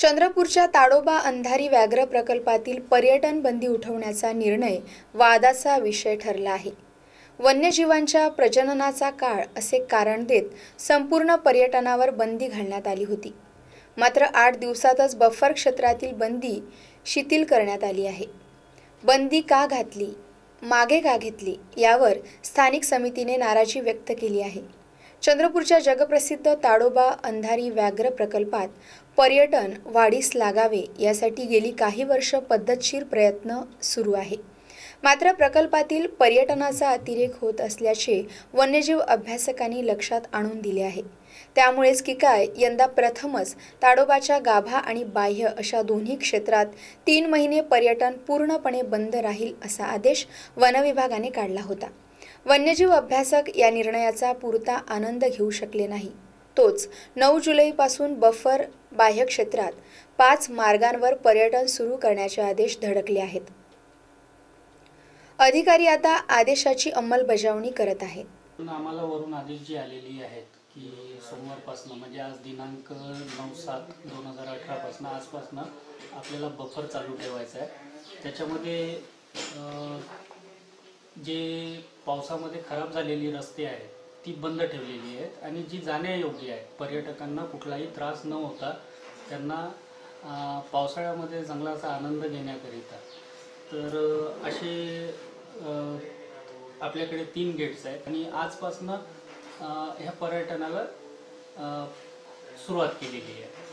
चंद्रपूरच्या ताडोबा अंधारी व्याघ्र प्रकल्पातील पर्यटन बंदी उठवण्याचा निर्णय वादाचा विषय ठरला आहे. वन्यजीवांच्या प्रजननाचा काळ असे कारण देत संपूर्ण पर्यटनावर बंदी घालण्यात आली होती. मात्र आठ दिवसातच बफर क्षेत्रातील बंदी शिथिल करण्यात आली आहे. बंदी का घातली मागे का घेतली यावर स्थानिक समितीने नाराजी व्यक्त केली आहे. चंद्रपूरच्या जगप्रसिद्ध ताडोबा अंधारी व्याघ्र प्रकल्पात पर्यटन वाढीस लागावे यासाठी गेली काही वर्ष पद्धतशीर प्रयत्न सुरू आहे. मात्र प्रकल्पातील पर्यटनाचा अतिरेक होत असल्याचे वन्यजीव अभ्यासकांनी लक्षात आणून दिले आहे. त्यामुळेच की काय यंदा प्रथमच ताडोबाच्या गाभा आणि बाह्य अशा दोन्ही क्षेत्रात तीन महिने पर्यटन पूर्णपणे बंद राहील असा आदेश वनविभागाने काढला होता. वन्यजीव अभ्यासक या निर्णयाचा पुरता आनंद घेऊ शकले नाही. तोच नऊ जुलैपासून बफर बाह्य क्षेत्रात पाच मार्गांवर पर्यटन सुरू करण्याचे आदेश धडकले आहेत. अधिकारी आता आदेशाची अंमलबजावणी करत आहेत. आम्हाला वरून आदेश जी आलेली आहेत की सोमवारपासनं म्हणजे आज दिनांक नऊ सात दोन हजार अठरापासनं आजपासनं आपल्याला बफर चालू ठेवायचा आहे. त्याच्यामध्ये जे पावसामध्ये खराब झालेली रस्ते आहेत ती बंद ठेवलेली आहेत आणि जी जाण्यायोग्य आहे पर्यटकांना कुठलाही त्रास न होता त्यांना पावसाळ्यामध्ये जंगलाचा आनंद घेण्याकरिता. तर असे आपल्याकडे तीन गेट्स आहेत आणि आजपासनं ह्या पर्यटनाला सुरुवात केलेली आहे.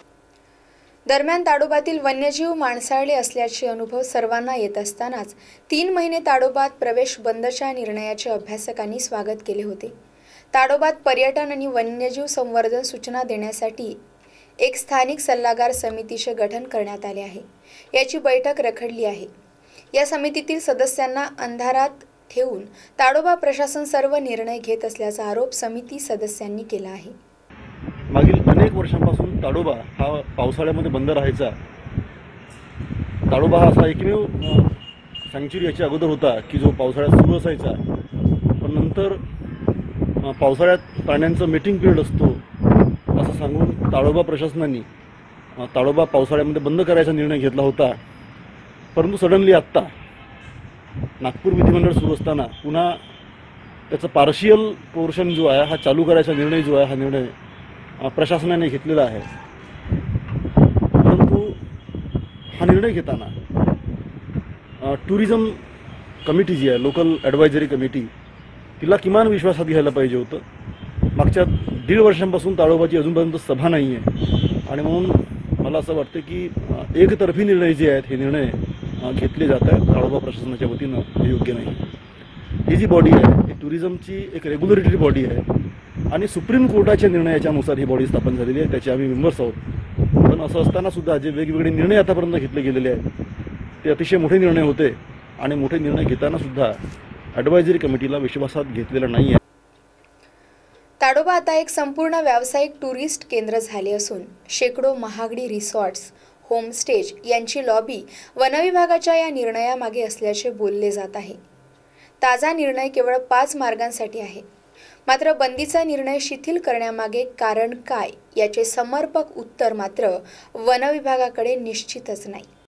दरम्यान ताडोबातील वन्यजीव माणसाळले असल्याचे अनुभव सर्वांना येत असतानाच तीन महिने ताडोबात प्रवेश बंदच्या निर्णयाचे अभ्यासकांनी स्वागत केले होते. ताडोबात पर्यटन आणि वन्यजीव संवर्धन सूचना देण्यासाठी एक स्थानिक सल्लागार समितीचे गठन करण्यात आले आहे. याची बैठक रखडली आहे. या समितीतील सदस्यांना अंधारात ठेवून ताडोबा प्रशासन सर्व निर्णय घेत असल्याचा आरोप समिती सदस्यांनी केला आहे. मागील अनेक वर्षांपासून ताडोबा हा पावसाळ्यामध्ये बंद राहायचा. ताडोबा हा असा एकमेव सँक्च्युरी याच्या अगोदर होता की जो पावसाळ्यात सुरू असायचा. पण नंतर पावसाळ्यात प्राण्यांचं मीटिंग पिरियड असतो असं सांगून ताडोबा प्रशासनाने ताडोबा पावसाळ्यामध्ये बंद करायचा निर्णय घेतला होता. परंतु सडनली आत्ता नागपूर विधिमंडळ सुरू असताना पुन्हा त्याचा पार्शियल पोर्शन जो आहे हा चालू करायचा निर्णय जो आहे हा निर्णय प्रशासनाने घेतलेला आहे. परंतु हा निर्णय घेताना टुरिझम कमिटी जी आहे लोकल ॲडवायझरी कमिटी तिला किमान विश्वासात घ्यायला पाहिजे होतं. मागच्या दीड वर्षांपासून ताळोबाची अजूनपर्यंत सभा नाही आहे. आणि म्हणून मला असं वाटतं की एकतर्फी निर्णय जे आहेत हे निर्णय घेतले जात आहेत. ताळोबा प्रशासनाच्या वतीनं हे योग्य नाही. ही जी बॉडी आहे ही टुरिझमची एक रेग्युलेटरी बॉडी आहे. आणि सुप्रीम कोर्टाच्या निर्णयाच्यानुसार ही बॉडी स्थापन झालेली आहे त्याचे आम्ही मेंबर्स आहोत. पण असं असताना सुद्धा जे वेगवेगळे निर्णय आतापर्यंत घेतले गेलेले आहेत ते अतिशय मोठे निर्णय होते आणि मोठे निर्णय घेताना सुद्धा ॲडवायझरी कमिटीला विश्वासात घेतलेला नाही आहे ताडोबा आता एक संपूर्ण व्यावसायिक टुरिस्ट केंद्र झाले असून शेकडो महागडी रिसॉर्ट्स होमस्टेज यांची लॉबी वनविभागाच्या या निर्णयामागे असल्याचे बोलले जात आहे. ताजा निर्णय केवळ पाच मार्गांसाठी आहे. मात्र बंदीचा निर्णय शिथिल करण्यामागे कारण काय? याचे समर्पक उत्तर मात्र वनविभागाकडे निश्चितच नाही.